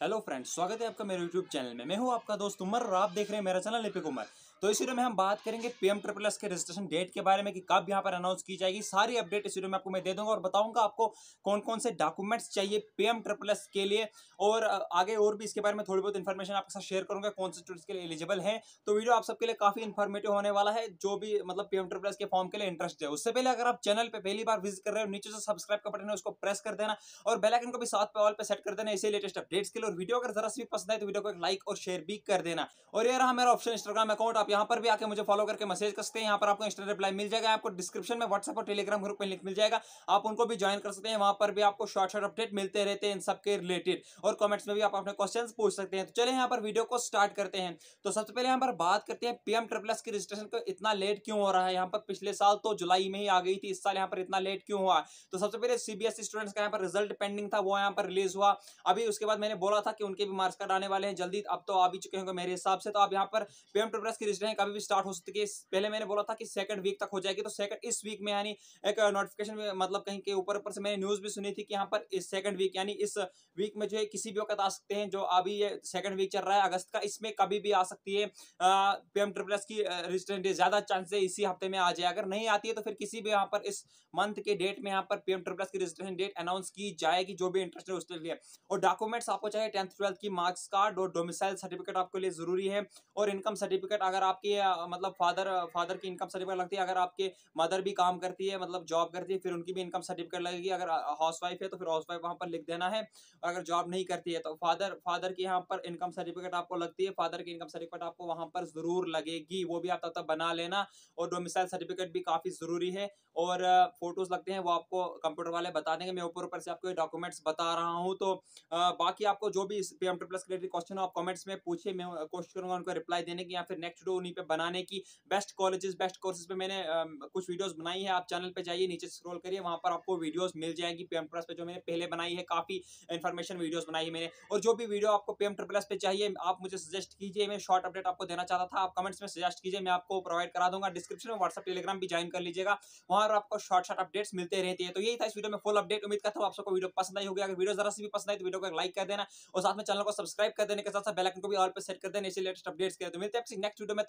Hello friends स्वागत है आपका मेरे यूट्यूब चैनल में। मैं हूँ आपका दोस्त उमर और आप देख रहे हैं मेरा चैनल लिपिक उमर। तो इस वीडियो में हम बात करेंगे पीएम ट्रिपल एस के रजिस्ट्रेशन डेट के बारे में कि कब यहाँ पर अनाउंस की जाएगी। सारी अपडेट इस वीडियो में आपको मैं दे दूँगा और बताऊँगा आपको कौन कौन से डॉक्यूमेंट्स चाहिए पीएम ट्रिपल एस के लिए। और आगे और भी इसके बारे में थोड़ी बहुत इन्फॉर्मेशन आपके साथ शेयर करूँगा कौन से स्टूडेंट्स के लिए एलिजिबल है। तो वीडियो आप सबके लिए काफ़ी इन्फॉर्मेटिव होने वाला है, जो भी मतलब पीएम ट्रिपल एस के फॉर्म के लिए इंटरेस्ट है। उससे पहले अगर आप चैनल पर पहली बार विज़िट कर रहे हो, नीचे से सब्सक्राइब का बटन है, उसको प्रेस कर देना और बेलाइकन को भी साथ पे ऑल सेट कर देना इसे लेटेस्ट अपडेट्स के लिए। और वीडियो अगर जरा सी पसंद आए तो वीडियो को एक लाइक और शेयर भी कर देना। और ये रहा मेरा ऑप्शन इंस्टाग्राम अकाउंट आप यहाँ पर भी आके मुझे फॉलो करके मैसेज कर सकते हैं। यहाँ पर आपको इंस्टा रिप्लाई मिल जाएगा। आपको डिस्क्रिप्शन में व्हाट्सएप और टेलीग्राम ग्रुप में लिंक मिल जाएगा। आप उनको भी ज्वाइन कर सकते हैं। वहाँ पर भी आपको शॉर्ट शॉर्ट अपडेट मिलते रहते हैं इन सबके रिलेटेड और कमेंट्स में भी आप अपने क्वेश्चन पूछ सकते हैं। तो चले यहाँ पर वीडियो को स्टार्ट करते हैं। तो सबसे पहले यहाँ पर बात करते हैं पीएम ट्रिपल की रजिस्ट्रेशन को इतना लेट क्यों हो रहा है? यहाँ पर पिछले साल तो जुलाई में ही आ गई थी। इस साल यहाँ पर इतना लेट क्यों हुआ? तो सबसे पहले सीबीएसई स्टूडेंट्स का यहाँ पर रिज़ल्ट पेंडिंग था। वो यहाँ पर रिलीज़ हुआ। अभी उसके बाद मैंने बोला था कि उनके भी मार्क्स कार्ड आने वाले हैं। जल्दी अब तो आ भी चुके होंगे मेरे हिसाब से। तो आप यहाँ पर पीएम ट्रिपल की रजिस्ट्रेशन कभी भी स्टार्ट हो सकती है पहले मैंने बोला था कि सेकंड वीक तक हो जाएगी तो सेकंड इस वीक में यानी एक नोटिफिकेशन मतलब कहीं के ऊपर ऊपर से मैंने न्यूज़ भी सुनी थी कि यहाँ पर इस सेकंड वीक यानी इस वीक में जो है किसी भी वक्त आ सकते हैं, जो अभी ये सेकंड वीक चल रहा है, अगस्त का इसमें कभी भी आ सकती है। पीएम ट्रिपल की रजिस्ट्रेशन डेट ज़्यादा चांस है इसी हफ़्ते में आ जाए। अगर नहीं आती है तो फिर किसी भी यहाँ पर इस मंथ के डेट में यहाँ पर पीएम ट्रिपल की रजिस्ट्रेशन डेट अनाउंस की जाएगी, जो भी इंटरेस्ट है उसके लिए। और डॉक्यूमेंट्स आपको चाहिए टेंथ ट्वेल्थ की मार्क्स कार्ड और डोमिसाइल सर्टिफिकेट आपके लिए ज़रूरी है। और इनकम सर्टिफिकेट अगर आपकी मतलब फादर फादर की इनकम सर्टिफिकेट लगती है, अगर आपके मदर भी काम करती है मतलब जॉब करती है, फिर उनकी भी इनकम सर्टिफिकेट लगेगी। अगर हाउस वाइफ है तो फिर हाउस वाइफ वहाँ पर लिख देना है। अगर जॉब नहीं करती है तो फादर फादर की यहाँ पर इनकम सर्टिफिकेट आपको लगती है फादर की इनकम सर्टिफिकेट आपको वहाँ पर ज़रूर लगेगी। वो भी आप तब तक बना लेना और डोमिसाइल सर्टिफिकेट भी काफ़ी ज़रूरी है और फ़ोटोज़ लगते हैं, वो आपको कंप्यूटर वाले बता देंगे। मैं ऊपर ऊपर से आपको डॉक्यूमेंट्स बता रहा हूँ तो बाकी आपको जो भी पी एम प्लस क्वेश्चन हो, आप कमेंट्स में पूछे मैं करूँगा उनको रिप्लाई देने की या फिर नेक्स्ट वीडियो उन्हीं पे बनाने की बेस्ट कॉलेजेस बेस्ट कोर्सेज पे मैंने कुछ वीडियोस बनाई है। आप चैनल पे जाइए, नीचे स्क्रॉल करिए, वहाँ पर आपको वीडियोस मिल जाएँगी पीएम प्लस पे, जो मैंने पहले बनाई है। काफ़ी इन्फॉर्मेशन वीडियोस बनाई है मैंने। और जो भी वीडियो आपको पीएम प्लस पे चाहिए, आप मुझे सजेस्ट कीजिए, मैं शॉर्ट अपडेट आपको देना चाहता था। आप कमेंट्स में सजेस्ट कीजिए, मैं आपको प्रोवाइड करा दूँगा। डिस्क्रिप्शन में व्हाट्सअप टेलीग्राम भी ज्वाइन कर लीजिएगा। वहाँ पर आपको शॉर्ट शॉर्ट अपडेट्स मिलते रहती है। तो यही था इस वीडियो में फुल अपडेट उम्मीद करता हूँ आप सबको वीडियो पसंद आई होगी। अगर वीडियो जरा सी भी पसंद आई तो वीडियो को लाइक कर देना। और साथ में चैनल को सब्सक्राइब कर देने के साथ साथ बेल आइकन को भी ऑल पे सेट कर देना। इसी लेटेस्ट अपडेट्स के तो मिलते हैं नेक्स्ट वीडियो में।